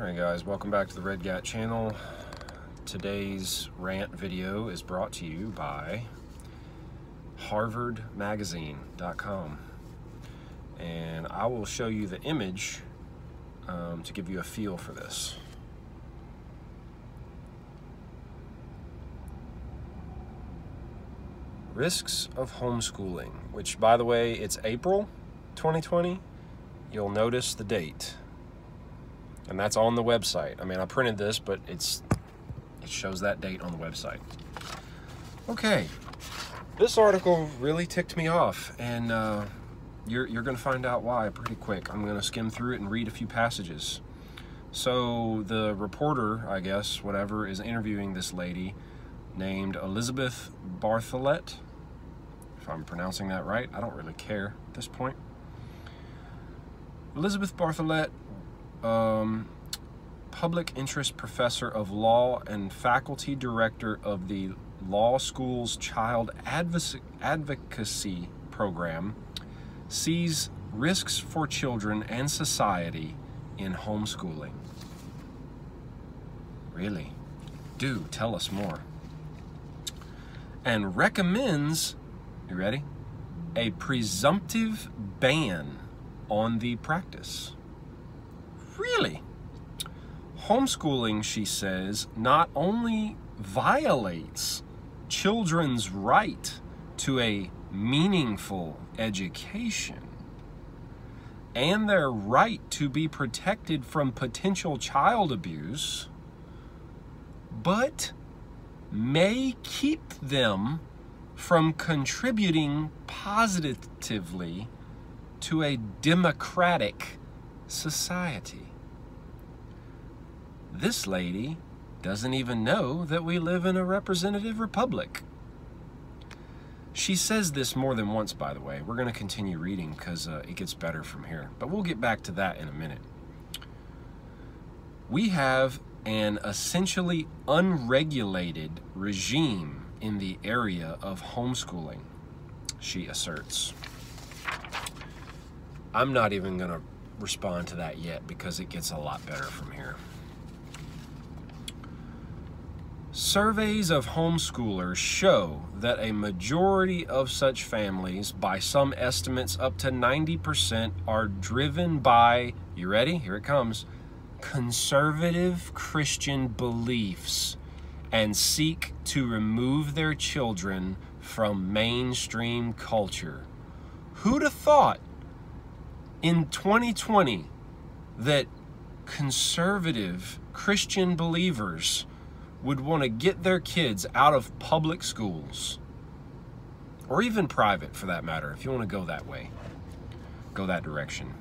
Alright guys, welcome back to the Red Gatt channel. Today's rant video is brought to you by harvardmagazine.com and I will show you the image um, to give you a feel for this. Risks of homeschooling, which by the way, it's April 2020. You'll notice the date. And that's on the website. I mean, I printed this, but it's it shows that date on the website. Okay, this article really ticked me off, and uh, you're, you're going to find out why pretty quick. I'm going to skim through it and read a few passages. So the reporter, I guess, whatever, is interviewing this lady named Elizabeth Bartholet. If I'm pronouncing that right, I don't really care at this point. Elizabeth Bartholet, um, public interest professor of law and faculty director of the law school's child advocacy program, sees risks for children and society in homeschooling. Really? Do tell us more and recommends, you ready? A presumptive ban on the practice. Really? Homeschooling, she says, not only violates children's right to a meaningful education and their right to be protected from potential child abuse, but may keep them from contributing positively to a democratic society. This lady doesn't even know that we live in a representative republic. She says this more than once, by the way. We're going to continue reading because uh, it gets better from here. But we'll get back to that in a minute. We have an essentially unregulated regime in the area of homeschooling, she asserts. I'm not even going to respond to that yet because it gets a lot better from here. Surveys of homeschoolers show that a majority of such families, by some estimates up to 90%, are driven by, you ready? Here it comes conservative Christian beliefs and seek to remove their children from mainstream culture. Who'd have thought in 2020 that conservative Christian believers would want to get their kids out of public schools or even private for that matter, if you want to go that way, go that direction.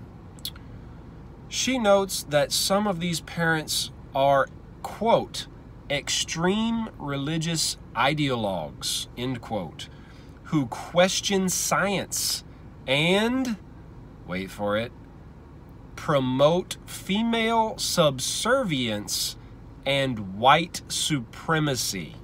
She notes that some of these parents are, quote, extreme religious ideologues, end quote, who question science and, wait for it, promote female subservience and white supremacy.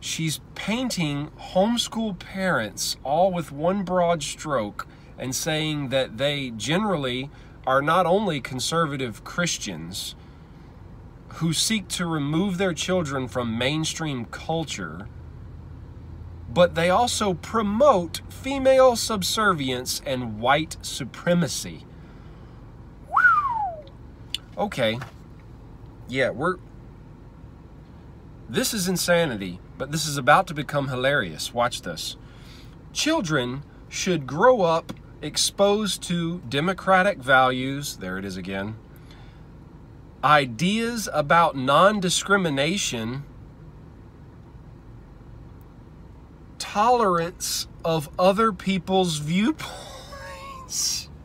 She's painting homeschool parents all with one broad stroke and saying that they generally are not only conservative Christians who seek to remove their children from mainstream culture, but they also promote female subservience and white supremacy. Okay. Yeah, we're. This is insanity, but this is about to become hilarious. Watch this. Children should grow up exposed to democratic values, there it is again, ideas about non discrimination, tolerance of other people's viewpoints.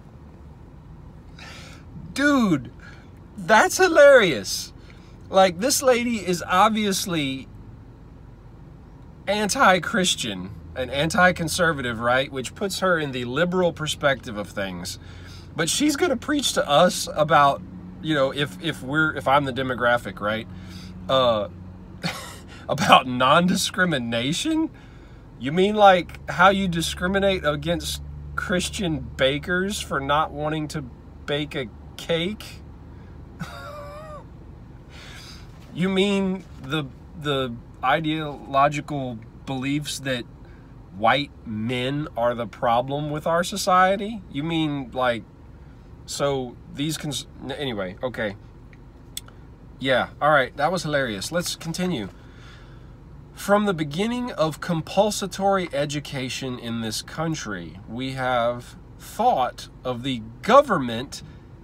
Dude, that's hilarious. Like, this lady is obviously anti Christian an anti-conservative, right? Which puts her in the liberal perspective of things. But she's going to preach to us about, you know, if if we're if I'm the demographic, right? Uh about non-discrimination? You mean like how you discriminate against Christian bakers for not wanting to bake a cake? You mean the the ideological beliefs that white men are the problem with our society? You mean like so these cons anyway, okay. Yeah, all right, that was hilarious. Let's continue. From the beginning of compulsory education in this country, we have thought of the government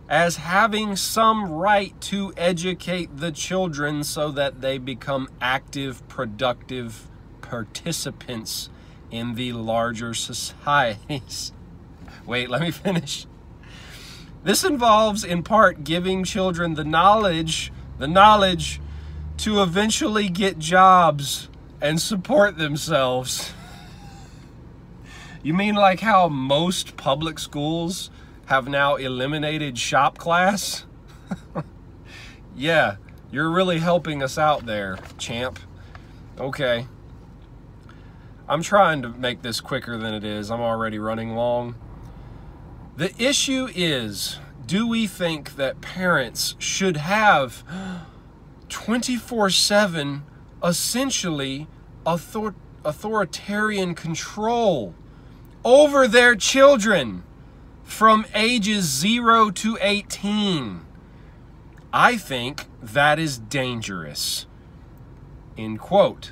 as having some right to educate the children so that they become active, productive participants in the larger societies. Wait, let me finish. This involves in part giving children the knowledge, the knowledge to eventually get jobs and support themselves. You mean like how most public schools have now eliminated shop class? yeah, you're really helping us out there, champ. Okay. I'm trying to make this quicker than it is. I'm already running long. The issue is do we think that parents should have 24 7 essentially author- authoritarian control over their children from ages 0 to 18? I think that is dangerous. End quote.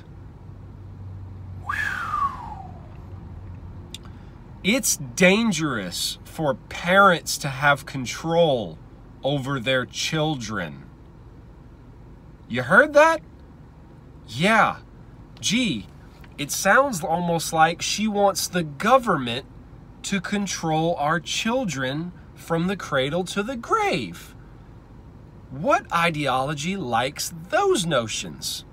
It's dangerous for parents to have control over their children. You heard that? Yeah. Gee, it sounds almost like she wants the government to control our children from the cradle to the grave. What ideology likes those notions?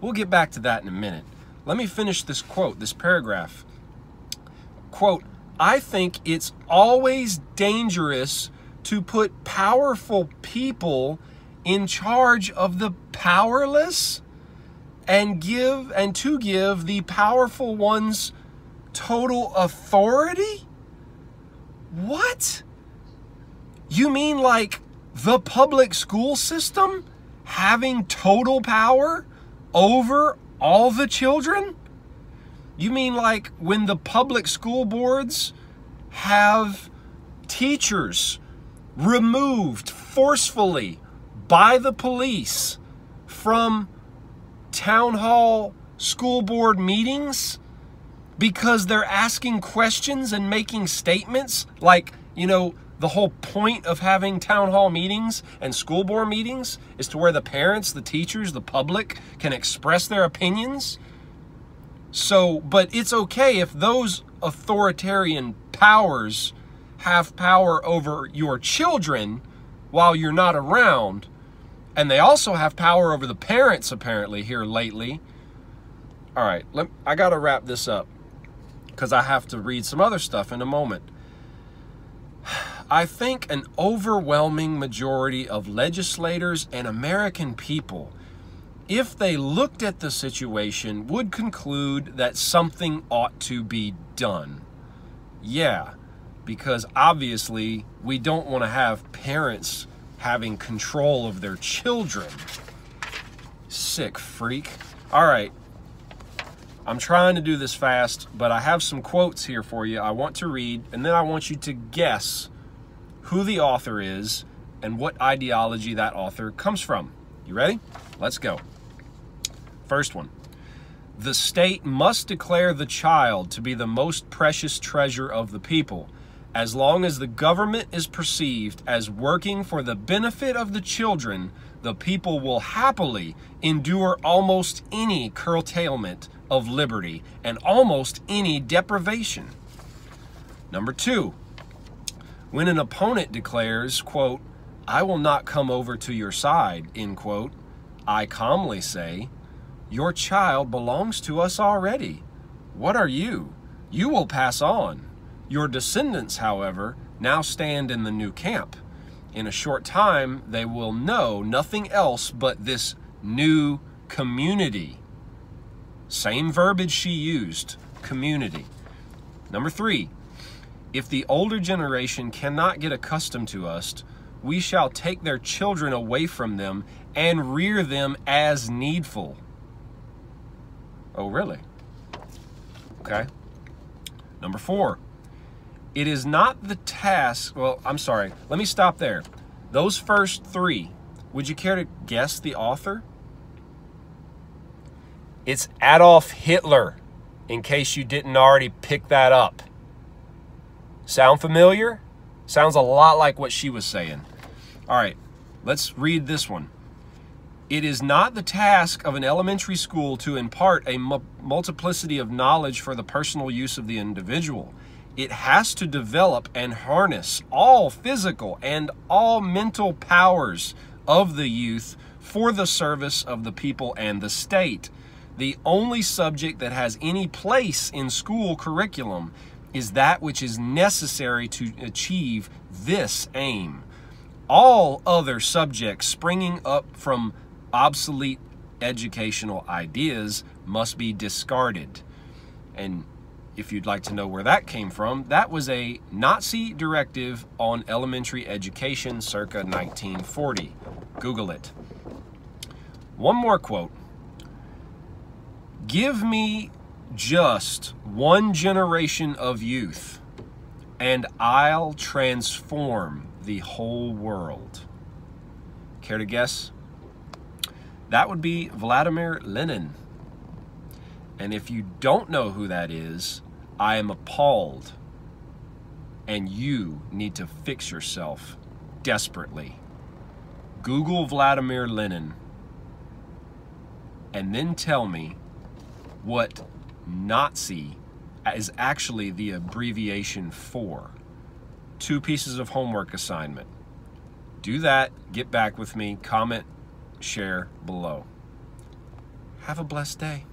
We'll get back to that in a minute. Let me finish this quote, this paragraph quote, I think it's always dangerous to put powerful people in charge of the powerless and give and to give the powerful ones total authority? What? You mean like the public school system having total power over all the children? You mean like when the public school boards have teachers removed forcefully by the police from town hall school board meetings because they're asking questions and making statements like, you know, the whole point of having town hall meetings and school board meetings is to where the parents, the teachers, the public can express their opinions so, but it's okay if those authoritarian powers have power over your children while you're not around. And they also have power over the parents, apparently, here lately. All right, let, I got to wrap this up because I have to read some other stuff in a moment. I think an overwhelming majority of legislators and American people if they looked at the situation, would conclude that something ought to be done. Yeah, because obviously we don't want to have parents having control of their children. Sick freak. All right. I'm trying to do this fast, but I have some quotes here for you I want to read, and then I want you to guess who the author is and what ideology that author comes from. You ready? Let's go. First one. The state must declare the child to be the most precious treasure of the people, as long as the government is perceived as working for the benefit of the children, the people will happily endure almost any curtailment of liberty and almost any deprivation. Number two, when an opponent declares, quote, I will not come over to your side, end quote, I calmly say, your child belongs to us already. What are you? You will pass on. Your descendants, however, now stand in the new camp. In a short time, they will know nothing else but this new community. Same verbiage she used community. Number three, if the older generation cannot get accustomed to us, we shall take their children away from them and rear them as needful. Oh, really? Okay. Number four, it is not the task. Well, I'm sorry. Let me stop there. Those first three, would you care to guess the author? It's Adolf Hitler, in case you didn't already pick that up. Sound familiar? Sounds a lot like what she was saying. All right, let's read this one. It is not the task of an elementary school to impart a multiplicity of knowledge for the personal use of the individual. It has to develop and harness all physical and all mental powers of the youth for the service of the people and the state. The only subject that has any place in school curriculum is that which is necessary to achieve this aim. All other subjects springing up from obsolete educational ideas must be discarded. And if you'd like to know where that came from, that was a Nazi directive on elementary education circa 1940. Google it. One more quote. Give me just one generation of youth, and I'll transform the whole world. Care to guess? That would be Vladimir Lenin. And if you don't know who that is, I am appalled. And you need to fix yourself desperately. Google Vladimir Lenin and then tell me what Nazi is actually the abbreviation for. Two pieces of homework assignment. Do that, get back with me, comment, share below. Have a blessed day.